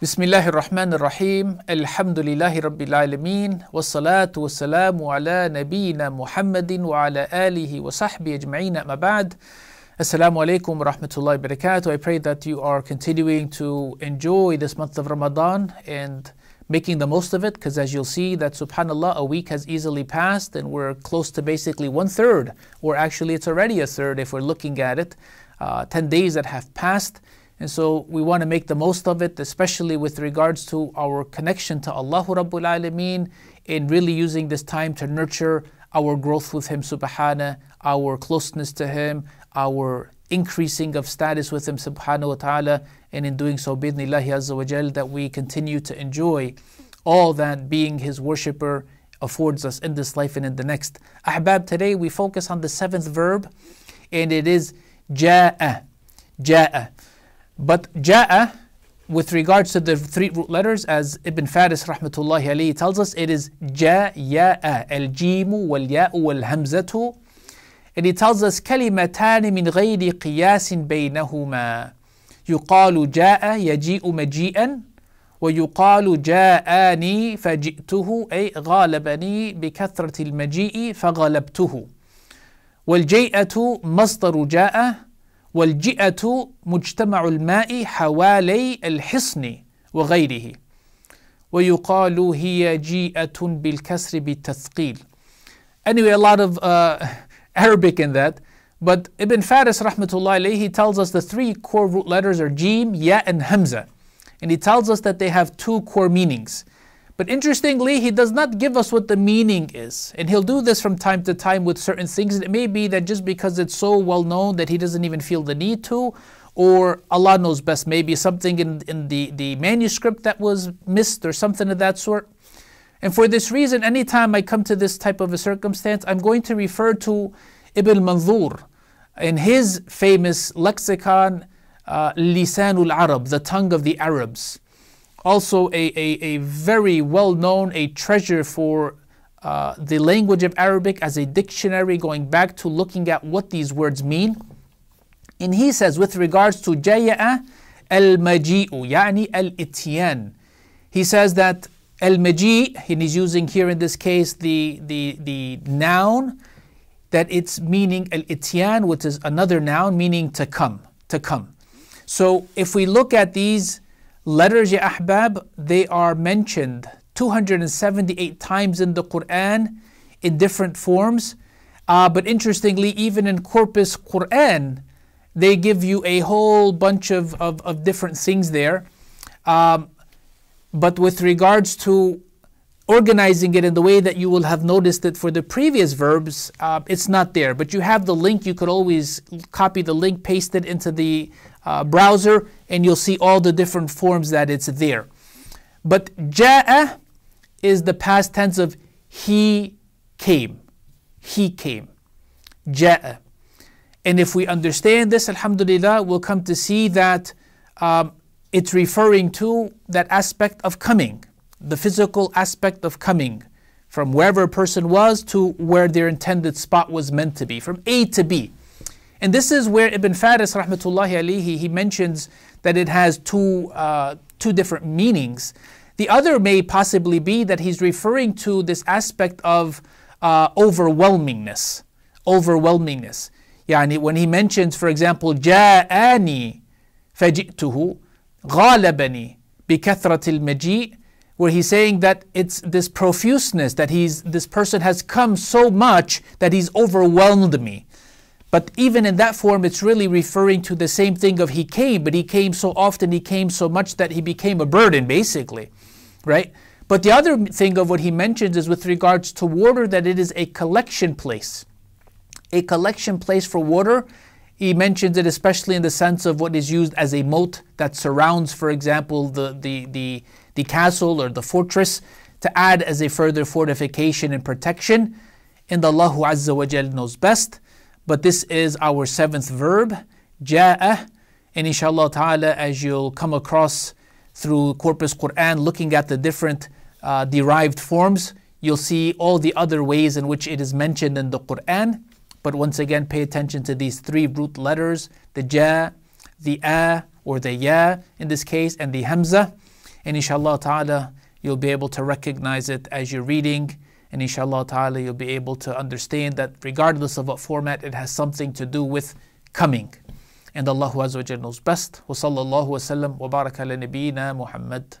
Bismillahir Rahmanir Rahim. Alhamdulillahi Rabbil Alameen. Wassalatu wassalamu ala nabiyyina Muhammadin wa ala alihi wa sahbihi ajma'in amma ba'd. Assalamu alaikum wa rahmatullahi wa barakatuh. I pray that you are continuing to enjoy this month of Ramadan and making the most of it because as you'll see that subhanallah a week has easily passed and we're close to basically one third or actually it's already a third if we're looking at it uh, 10 days that have passed and so we want to make the most of it, especially with regards to our connection to Allah Rabbul Alameen, in really using this time to nurture our growth with Him Subhanahu, our closeness to Him, our increasing of status with Him Subhanahu wa Ta'ala, and in doing so, bidnillahi Azza wa Jal, that we continue to enjoy all that being His worshipper affords us in this life and in the next. Ahbab, today we focus on the seventh verb, and it is ja'a. Ja'a. But ja'a, with regards to the three root letters, as Ibn Faris rahmatullahi alayhi tells us, it is ja, ya'a, al jimu wal ya'u wal hamzatu. And he tells us كلمتان من غير قياس بينهما يقال جاء يجيء مجيئا ويقال جاءني فجئته أي غالبني بكثرة المجيء فغلبته والجيئة مصدر جاء والجئة مجتمع الماء حوالي الحصن وغيره ويقال هي جيئة بالكسر بالتثقيل Anyway, a lot of uh, Arabic in that. But Ibn Faris rahmatullah alayhi, he tells us the three core root letters are Jim, Ya and Hamza. And he tells us that they have two core meanings. But interestingly, he does not give us what the meaning is. And he'll do this from time to time with certain things. It may be that just because it's so well known that he doesn't even feel the need to, or Allah knows best, maybe something in, in the, the manuscript that was missed or something of that sort. And for this reason, anytime I come to this type of a circumstance, I'm going to refer to Ibn Manzur in his famous lexicon, uh, Lisanul Arab, the tongue of the Arabs also a, a, a very well known, a treasure for uh, the language of Arabic as a dictionary, going back to looking at what these words mean. And he says, with regards to jaya'a al maji'u, yani al ityan, he says that al maji, and he's using here in this case the, the, the noun, that it's meaning al ityan, which is another noun meaning to come, to come. So if we look at these letters, ya ahbab, they are mentioned 278 times in the Quran in different forms. Uh, but interestingly, even in Corpus Quran, they give you a whole bunch of, of, of different things there. Um, but with regards to organizing it in the way that you will have noticed it for the previous verbs, uh, it's not there. But you have the link, you could always copy the link, paste it into the uh, browser, and you'll see all the different forms that it's there. But ja'a is the past tense of he came. He came. Ja'a. And if we understand this, alhamdulillah, we'll come to see that um, it's referring to that aspect of coming, the physical aspect of coming from wherever a person was to where their intended spot was meant to be, from A to B. And this is where Ibn Faris rahmatullahi alayhi, he mentions that it has two, uh, two different meanings. The other may possibly be that he's referring to this aspect of uh, overwhelmingness. Overwhelmingness. Yani when he mentions, for example, جاءني فجئته غالبني بكثرة المجيء where he's saying that it's this profuseness that he's this person has come so much that he's overwhelmed me but even in that form, it's really referring to the same thing of he came, but he came so often, he came so much that he became a burden, basically, right? But the other thing of what he mentions is with regards to water, that it is a collection place. A collection place for water. He mentions it especially in the sense of what is used as a moat that surrounds, for example, the, the, the, the castle or the fortress to add as a further fortification and protection. And Allahu Azza wa Jal knows best. But this is our seventh verb, ja'a. And inshallah ta'ala, as you'll come across through Corpus Quran, looking at the different uh, derived forms, you'll see all the other ways in which it is mentioned in the Quran. But once again, pay attention to these three root letters the ja, the a, or the ya in this case, and the hamza. And inshallah ta'ala, you'll be able to recognize it as you're reading. And inshallah ta'ala, you'll be able to understand that regardless of what format, it has something to do with coming. And Allah Azza knows best. Wa sallallahu wa sallam wa baraka ala nabiyyina Muhammad.